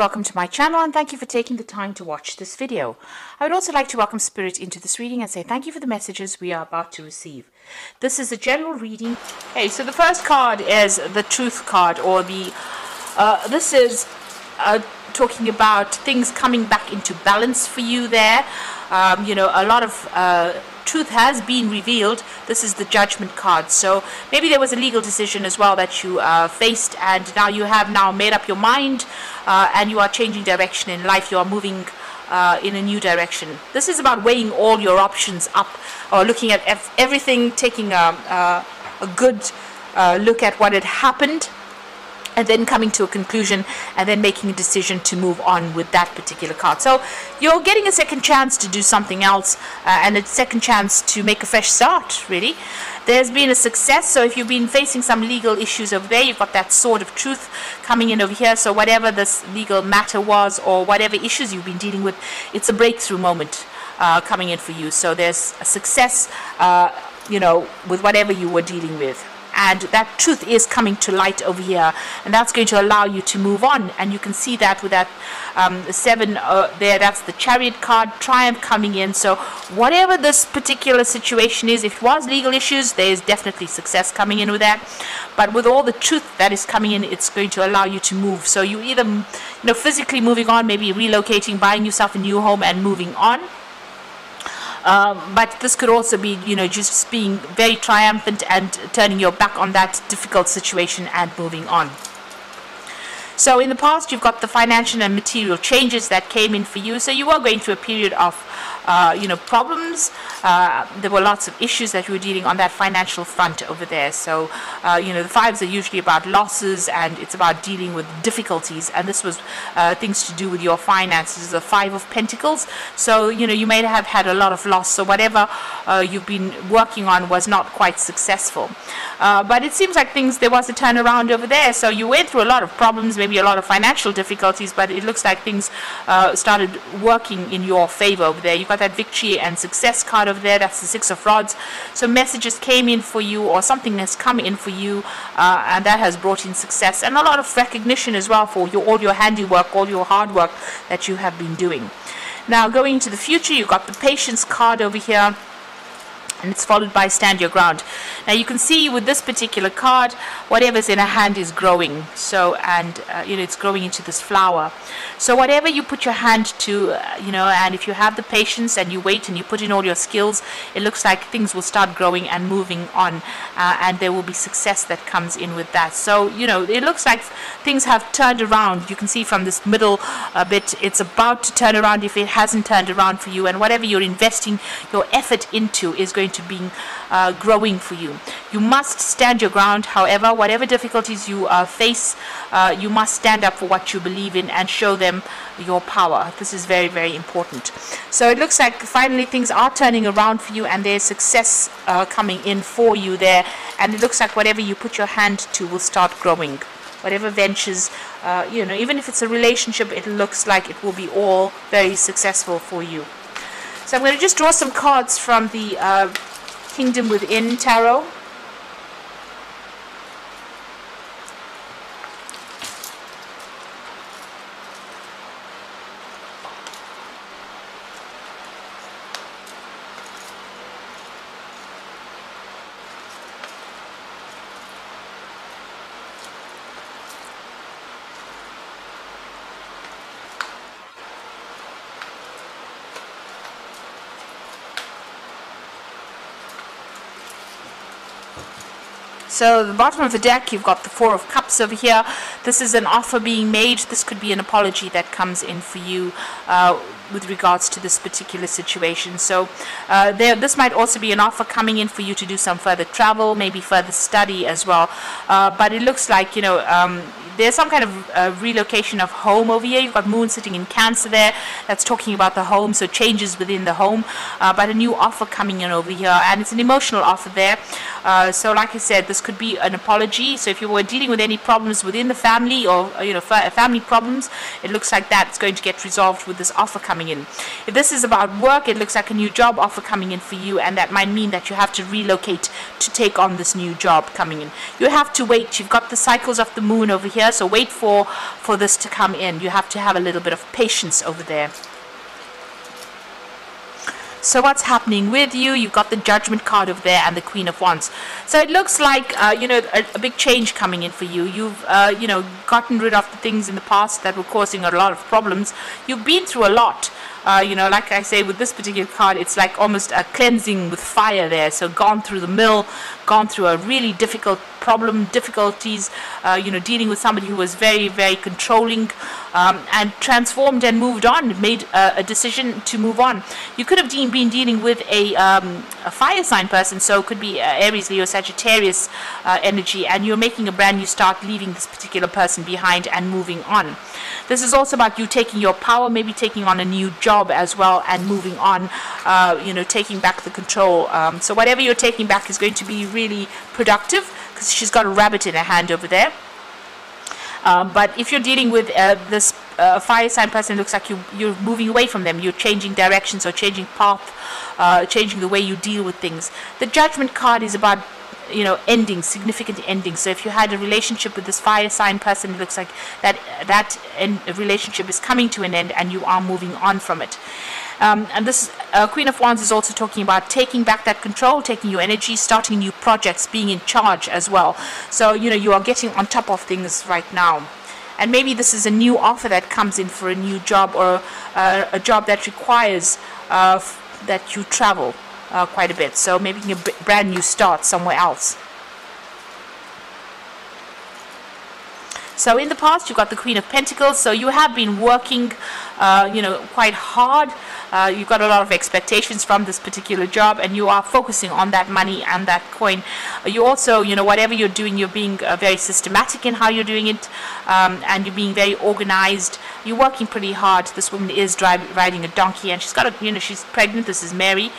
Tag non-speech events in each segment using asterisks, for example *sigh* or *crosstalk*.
welcome to my channel and thank you for taking the time to watch this video. I would also like to welcome Spirit into this reading and say thank you for the messages we are about to receive. This is a general reading. Okay, so the first card is the Truth card or the, uh, this is uh, talking about things coming back into balance for you there. Um, you know, a lot of uh, truth has been revealed. This is the judgment card. So maybe there was a legal decision as well that you uh, faced, and now you have now made up your mind, uh, and you are changing direction in life. You are moving. Uh, in a new direction. This is about weighing all your options up, or looking at everything, taking a, a, a good uh, look at what had happened, and then coming to a conclusion and then making a decision to move on with that particular card. So you're getting a second chance to do something else uh, and a second chance to make a fresh start, really. There's been a success, so if you've been facing some legal issues over there, you've got that sword of truth coming in over here. So whatever this legal matter was or whatever issues you've been dealing with, it's a breakthrough moment uh, coming in for you. So there's a success, uh, you know, with whatever you were dealing with and that truth is coming to light over here. And that's going to allow you to move on. And you can see that with that um, seven uh, there that's the chariot card triumph coming in. So whatever this particular situation is if it was legal issues there is definitely success coming in with that. But with all the truth that is coming in it's going to allow you to move. So you either you know physically moving on maybe relocating buying yourself a new home and moving on um, but this could also be, you know, just being very triumphant and turning your back on that difficult situation and moving on. So in the past, you've got the financial and material changes that came in for you. So you are going through a period of uh, you know, problems. Uh, there were lots of issues that we were dealing on that financial front over there. So, uh, you know, the fives are usually about losses and it's about dealing with difficulties. And this was uh, things to do with your finances, the five of pentacles. So, you know, you may have had a lot of loss. So whatever uh, you've been working on was not quite successful. But it seems like things, there was a turnaround over there. So you went through a lot of problems, maybe a lot of financial difficulties, but it looks like things started working in your favor over there. You got that victory and success card over there. That's the Six of Rods. So messages came in for you or something has come in for you uh, and that has brought in success and a lot of recognition as well for your, all your handiwork, all your hard work that you have been doing. Now going into the future, you've got the Patience card over here and it's followed by stand your ground. Now you can see with this particular card, whatever's in a hand is growing. So, and uh, you know, it's growing into this flower. So whatever you put your hand to, uh, you know, and if you have the patience and you wait and you put in all your skills, it looks like things will start growing and moving on, uh, and there will be success that comes in with that. So, you know, it looks like things have turned around. You can see from this middle uh, bit, it's about to turn around if it hasn't turned around for you, and whatever you're investing your effort into is going to be uh, growing for you. You must stand your ground, however, whatever difficulties you uh, face, uh, you must stand up for what you believe in and show them your power. This is very, very important. So it looks like finally things are turning around for you and there's success uh, coming in for you there. And it looks like whatever you put your hand to will start growing whatever ventures, uh, you know, even if it's a relationship, it looks like it will be all very successful for you. So I'm going to just draw some cards from the uh, Kingdom Within Tarot. So the bottom of the deck, you've got the Four of Cups over here. This is an offer being made. This could be an apology that comes in for you uh, with regards to this particular situation. So uh, there, this might also be an offer coming in for you to do some further travel, maybe further study as well. Uh, but it looks like, you know, um, there's some kind of uh, relocation of home over here. You've got Moon sitting in Cancer there. That's talking about the home, so changes within the home. Uh, but a new offer coming in over here, and it's an emotional offer there. Uh, so, like I said, this could be an apology. So, if you were dealing with any problems within the family or uh, you know family problems, it looks like that's going to get resolved with this offer coming in. If this is about work, it looks like a new job offer coming in for you, and that might mean that you have to relocate to take on this new job coming in. You have to wait. You've got the cycles of the moon over here So wait for, for this to come in. You have to have a little bit of patience over there. So what's happening with you? You've got the Judgment card over there and the Queen of Wands. So it looks like uh, you know a, a, big change coming in for you. You've uh, you know gotten rid of the things in the past that were causing a lot of problems. You've been through a lot. Uh, you know, like I say, with this particular card, it's like almost a cleansing with fire there. So gone through the mill, gone through a really difficult problem, difficulties, uh, you know, dealing with somebody who was very, very controlling, um, and transformed and moved on, made a, a, decision to move on. You could have been dealing with a, um, a fire sign person, so it could be uh, Aries, Leo, Sagittarius uh, energy, and you're making a brand new start, leaving this particular person behind and moving on. This is also about you taking your power, maybe taking on a new job as well and moving on, uh, you know, taking back the control. Um, so whatever you're taking back is going to be really productive because she's got a rabbit in her hand over there. Um, but if you're dealing with uh, this uh, fire sign person, looks like you, you're moving away from them. You're changing directions or changing path, uh, changing the way you deal with things. The judgment card is about you know ending significant ending so if you had a relationship with this fire sign person it looks like that that relationship is coming to an end and you are moving on from it um, and this uh, Queen of Wands is also talking about taking back that control, taking your energy, starting new projects, being in charge as well. So, you know, you are getting on top of things right now. And maybe this is a new offer that comes in for a new job or uh, a job that requires uh, that you travel uh, quite a bit. So making a brand new start somewhere else. So in the past, you've got the Queen of Pentacles. So you have been working, uh, you know, quite hard. Uh, you've got a lot of expectations from this particular job, and you are focusing on that money and that coin. You also, you know, whatever you're doing, you're being uh, very systematic in how you're doing it, um, and you're being very organized. You're working pretty hard. This woman is driving, riding a donkey, and she's got a, you know, she's pregnant. This is Mary,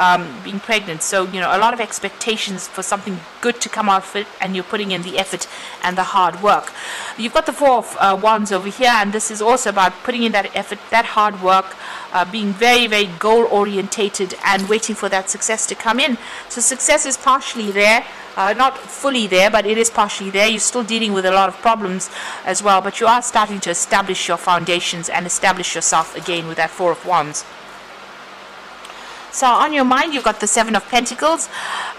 um, being pregnant. So you know, a lot of expectations for something good to come out of it, and you're putting in the effort and the hard work. You've got the Four of uh, Wands over here, and this is also about putting in that effort, that hard work, uh, being very, very goal orientated, and waiting for that success to come in. So, success is partially there. Uh, not fully there, but it is partially there. You're still dealing with a lot of problems as well, but you are starting to establish your foundations and establish yourself again with that Four of Wands. So on your mind, you've got the Seven of Pentacles.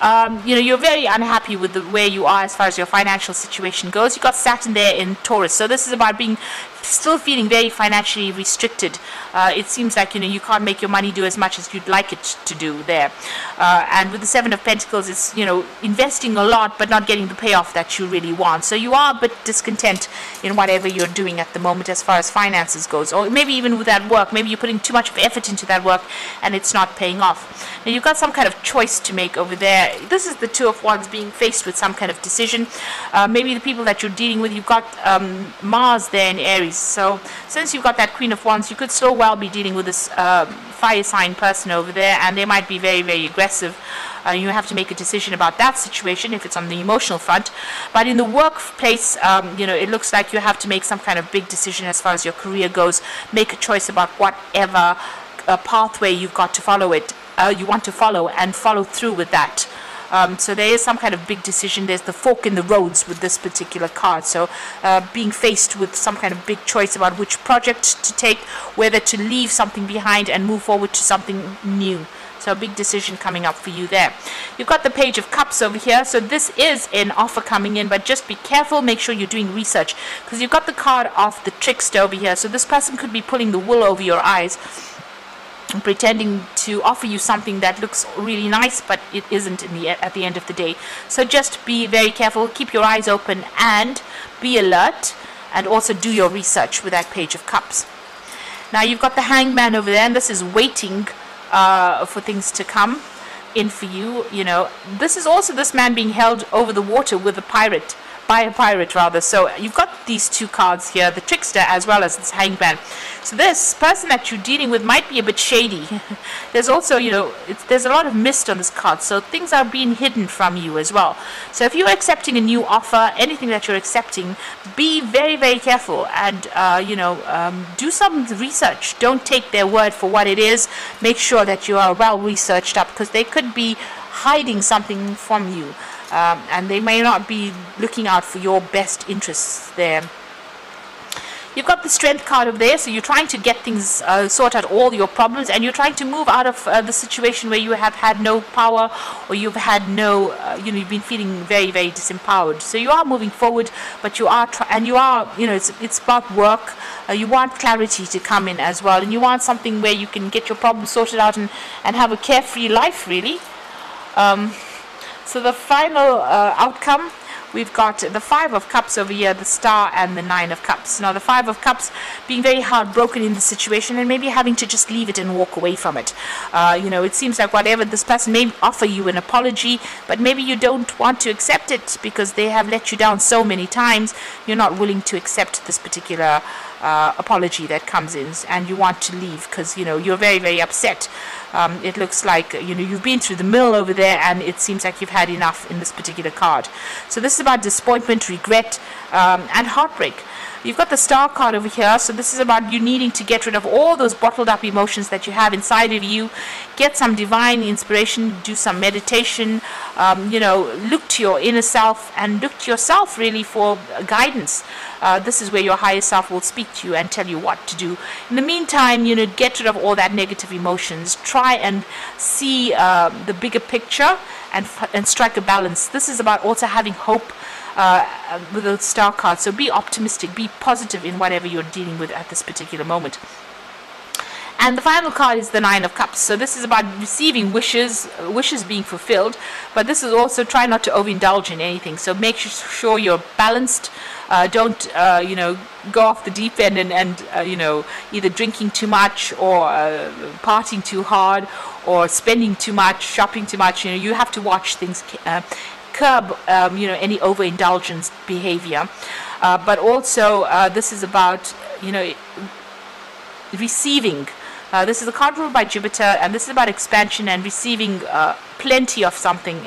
Um, you know, you're very unhappy with the, where you are as far as your financial situation goes. You've got Saturn there in Taurus. So this is about being still feeling very financially restricted. Uh, it seems like, you know, you can't make your money do as much as you'd like it to do there. Uh, and with the Seven of Pentacles, it's, you know, investing a lot but not getting the payoff that you really want. So you are a bit discontent in whatever you're doing at the moment as far as finances goes. Or maybe even with that work, maybe you're putting too much effort into that work and it's not paying off. Now you've got some kind of choice to make over there. This is the Two of Wands being faced with some kind of decision. Uh, maybe the people that you're dealing with, you've got um, Mars there in Aries. So since you've got that Queen of Wands, you could still well be dealing with this uh, fire sign person over there, and they might be very, very aggressive. Uh, you have to make a decision about that situation if it's on the emotional front. But in the workplace, um, you know, it looks like you have to make some kind of big decision as far as your career goes. Make a choice about whatever uh, pathway you've got to follow it. Uh, you want to follow and follow through with that. Um, so there is some kind of big decision. There's the fork in the roads with this particular card. So uh, being faced with some kind of big choice about which project to take, whether to leave something behind and move forward to something new. So a big decision coming up for you there. You've got the Page of Cups over here. So this is an offer coming in, but just be careful. Make sure you're doing research because you've got the card of the trickster over here. So this person could be pulling the wool over your eyes pretending to offer you something that looks really nice but it isn't in the at the end of the day. So just be very careful keep your eyes open and be alert and also do your research with that page of cups. Now you've got the hangman over there and this is waiting uh, for things to come in for you you know. This is also this man being held over the water with a pirate by a pirate rather. So you've got these two cards here, the trickster as well as this hangman. So this person that you're dealing with might be a bit shady. *laughs* there's also, you know, there's a lot of mist on this card, so things are being hidden from you as well. So if you're accepting a new offer, anything that you're accepting, be very, very careful and, uh, you know, um, do some research. Don't take their word for what it is. Make sure that you are well researched up because they could be hiding something from you um, and they may not be looking out for your best interests there. You've got the strength card over there, so you're trying to get things, uh, sort out all your problems, and you're trying to move out of uh, the situation where you have had no power or you've had no, uh, you know, you've been feeling very, very disempowered. So you are moving forward, but you are, and you are, you know, it's, it's about work. Uh, you want clarity to come in as well, and you want something where you can get your problems sorted out and, and have a carefree life, really. Um, so the final uh, outcome we've got the five of cups over here the star and the nine of cups. Now the five of cups being very heartbroken in the situation and maybe having to just leave it and walk away from it. Uh, you know it seems like whatever this person may offer you an apology but maybe you don't want to accept it because they have let you down so many times you're not willing to accept this particular uh, apology that comes in and you want to leave because you know you're very very upset um, it looks like you know you've been through the mill over there and it seems like you've had enough in this particular card so this is about disappointment regret um, and heartbreak You've got the star card over here, so this is about you needing to get rid of all those bottled up emotions that you have inside of you. Get some divine inspiration, do some meditation, um, you know, look to your inner self and look to yourself really for guidance. Uh, this is where your higher self will speak to you and tell you what to do. In the meantime, you know, get rid of all that negative emotions. Try and see uh, the bigger picture and, and strike a balance. This is about also having hope uh, with the star card. So be optimistic, be positive in whatever you're dealing with at this particular moment. And the final card is the Nine of Cups. So this is about receiving wishes, wishes being fulfilled. But this is also try not to overindulge in anything. So make sure you're balanced. Uh, don't, uh, you know, go off the deep end and, and uh, you know, either drinking too much or uh, partying too hard or spending too much, shopping too much. You know, you have to watch things uh, curb um, you know any overindulgence behavior uh, but also uh, this is about you know receiving uh, this is a card ruled by Jupiter, and this is about expansion and receiving uh, plenty of something.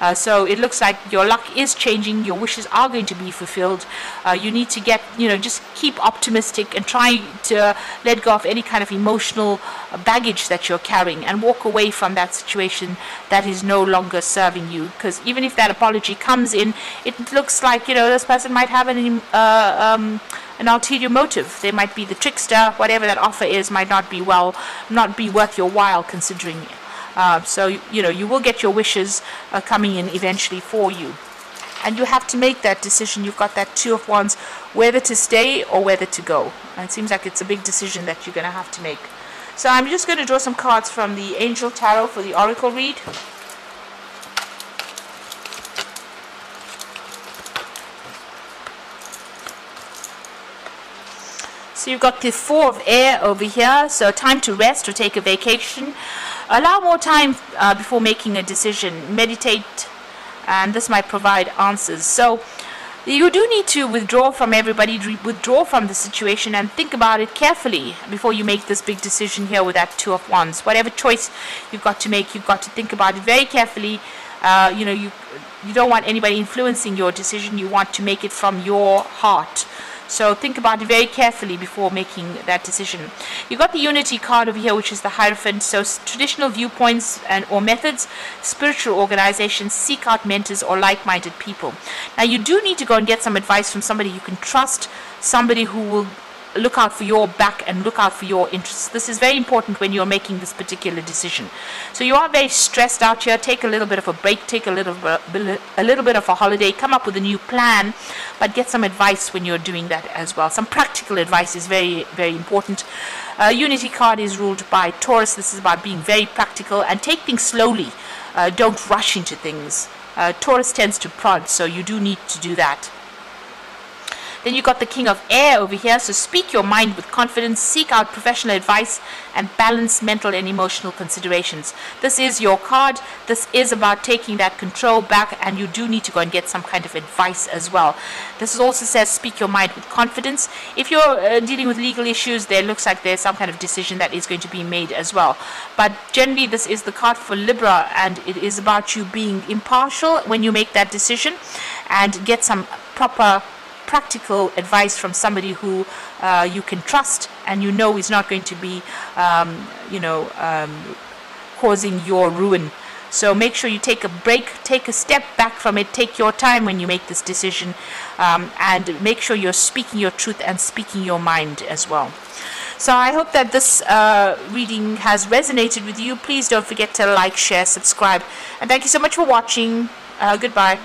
Uh, so it looks like your luck is changing. Your wishes are going to be fulfilled. Uh, you need to get, you know, just keep optimistic and try to let go of any kind of emotional baggage that you're carrying and walk away from that situation that is no longer serving you. Because even if that apology comes in, it looks like, you know, this person might have an. Uh, um, an ulterior motive. They might be the trickster. Whatever that offer is might not be well, not be worth your while considering. Uh, so you know you will get your wishes uh, coming in eventually for you, and you have to make that decision. You've got that two of wands, whether to stay or whether to go. And it seems like it's a big decision that you're going to have to make. So I'm just going to draw some cards from the Angel Tarot for the Oracle read. So you've got the four of air over here. So time to rest or take a vacation. Allow more time uh, before making a decision. Meditate, and this might provide answers. So you do need to withdraw from everybody, withdraw from the situation, and think about it carefully before you make this big decision here with that two of wands. Whatever choice you've got to make, you've got to think about it very carefully. Uh, you know, you you don't want anybody influencing your decision. You want to make it from your heart. So think about it very carefully before making that decision. You've got the Unity card over here, which is the Hierophant. So traditional viewpoints and or methods, spiritual organizations, seek out mentors or like-minded people. Now you do need to go and get some advice from somebody you can trust, somebody who will look out for your back and look out for your interests. This is very important when you're making this particular decision. So you are very stressed out here. Take a little bit of a break. Take a little bit, a little bit of a holiday. Come up with a new plan, but get some advice when you're doing that as well. Some practical advice is very very important. Uh, Unity card is ruled by Taurus. This is about being very practical and take things slowly. Uh, don't rush into things. Uh, Taurus tends to prod, so you do need to do that. Then you got the King of Air over here. So speak your mind with confidence, seek out professional advice, and balance mental and emotional considerations. This is your card. This is about taking that control back, and you do need to go and get some kind of advice as well. This also says speak your mind with confidence. If you're uh, dealing with legal issues, there looks like there's some kind of decision that is going to be made as well. But generally, this is the card for Libra, and it is about you being impartial when you make that decision and get some proper practical advice from somebody who uh, you can trust and you know is not going to be, um, you know, um, causing your ruin. So make sure you take a break, take a step back from it, take your time when you make this decision, um, and make sure you're speaking your truth and speaking your mind as well. So I hope that this uh, reading has resonated with you. Please don't forget to like, share, subscribe, and thank you so much for watching. Uh, goodbye.